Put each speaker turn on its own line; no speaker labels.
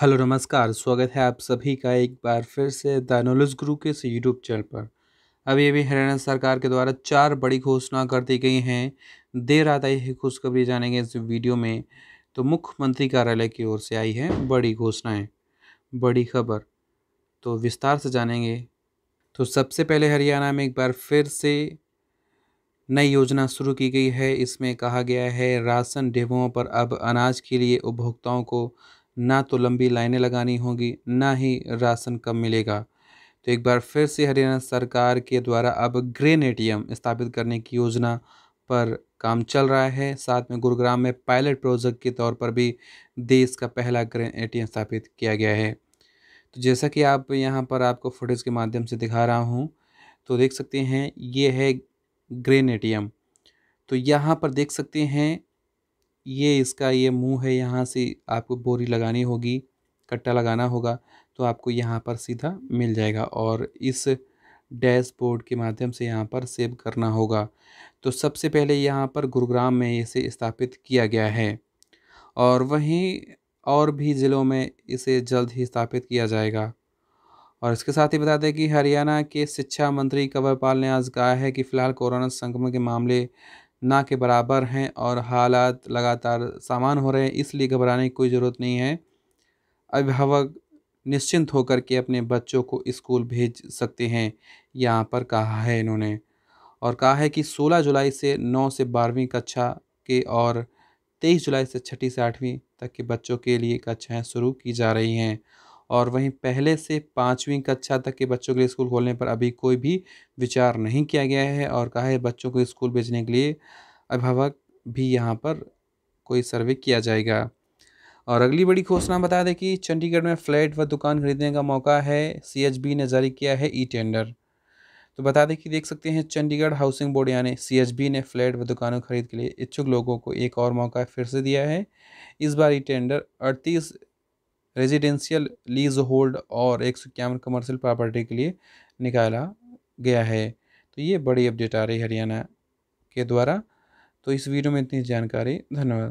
Hello, नमस्कार। स्वागत है आप सभी का एक बार फिर से द नॉलेज गुरु के इस यूट्यूब चैनल पर। अभी अभी हरियाणा सरकार के द्वारा चार बड़ी घोषणा कर दी गई हैं। देर रात आई है, खुशखबरी जानेंगे इस वीडियो में। तो मुख्यमंत्री कार्यालय की ओर से आई है बड़ी घोषणाएँ, बड़ी खबर। तो विस्तार से जानेंगे। तो सबसे पहले हरियाणा में एक बार फिर से नई योजना शुरू की गई है। इसमें कहा गया है, राशन डिपोओं पर अब अनाज के लिए उपभोक्ताओं को ना तो लंबी लाइनें लगानी होंगी, ना ही राशन कम मिलेगा। तो एक बार फिर से हरियाणा सरकार के द्वारा अब ग्रेन एटीएम स्थापित करने की योजना पर काम चल रहा है। साथ में गुरुग्राम में पायलट प्रोजेक्ट के तौर पर भी देश का पहला ग्रेन एटीएम स्थापित किया गया है। तो जैसा कि आप यहाँ पर आपको फुटेज के माध्यम से दिखा रहा हूँ तो देख सकते हैं, ये है ग्रेन एटीएम। तो यहाँ पर देख सकते हैं ये इसका ये मुँह है, यहाँ से आपको बोरी लगानी होगी, कट्टा लगाना होगा तो आपको यहाँ पर सीधा मिल जाएगा और इस डैशबोर्ड के माध्यम से यहाँ पर सेव करना होगा। तो सबसे पहले यहाँ पर गुरुग्राम में इसे स्थापित किया गया है और वहीं और भी ज़िलों में इसे जल्द ही स्थापित किया जाएगा। और इसके साथ ही बता दें कि हरियाणा के शिक्षा मंत्री कंवरपाल ने आज कहा है कि फ़िलहाल कोरोना संक्रमण के मामले ना के बराबर हैं और हालात लगातार सामान हो रहे हैं, इसलिए घबराने की कोई ज़रूरत नहीं है। अभिभावक निश्चिंत होकर के अपने बच्चों को स्कूल भेज सकते हैं, यहाँ पर कहा है इन्होंने। और कहा है कि 16 जुलाई से 9 से बारहवीं कक्षा के और 23 जुलाई से छठी से आठवीं तक के बच्चों के लिए कक्षाएँ शुरू की जा रही हैं। और वहीं पहले से पाँचवीं कक्षा तक के बच्चों के लिए स्कूल खोलने पर अभी कोई भी विचार नहीं किया गया है और कहा है बच्चों को स्कूल भेजने के लिए अभिभावक भी यहाँ पर कोई सर्वे किया जाएगा। और अगली बड़ी घोषणा बता दें कि चंडीगढ़ में फ्लैट व दुकान खरीदने का मौका है सीएचबी ने जारी किया है ई टेंडर तो बता दें कि देख सकते हैं चंडीगढ़ हाउसिंग बोर्ड यानी सीएचबी ने फ्लैट व दुकानों खरीद के लिए इच्छुक लोगों को एक और मौका फिर से दिया है। इस बार ई टेंडर अड़तीस रेजिडेंशियल लीज होल्ड और एक सौ इक्यावन कमर्शियल प्रॉपर्टी के लिए निकाला गया है। तो ये बड़ी अपडेट आ रही हरियाणा के द्वारा। तो इस वीडियो में इतनी जानकारी, धन्यवाद।